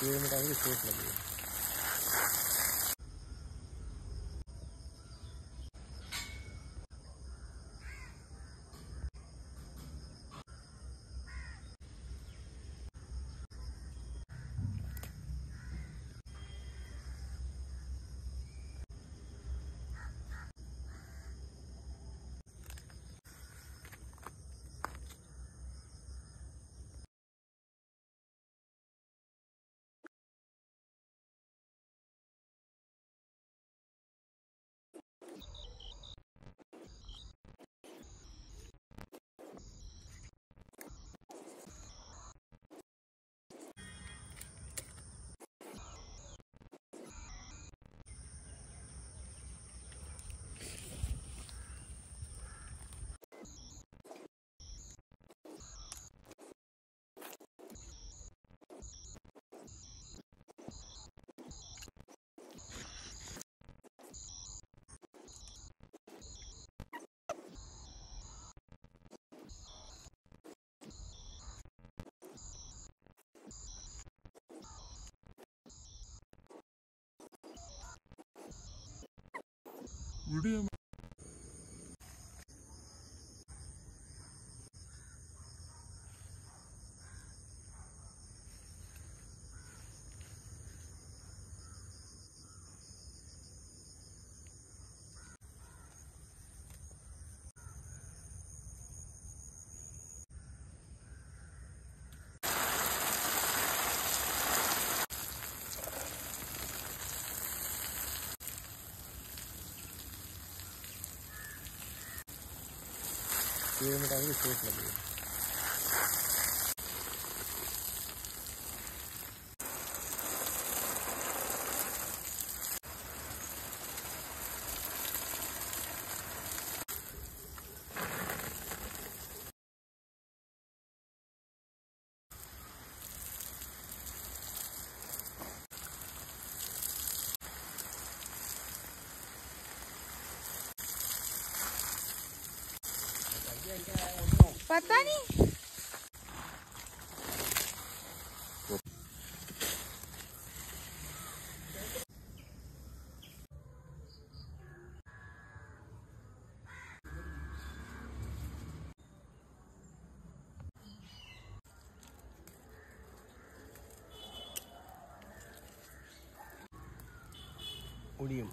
पेड़ में काफ़ी चोट लगी है। വിട് पेड़ में काफ़ी चोट लगी है। पता नहीं उड़ियम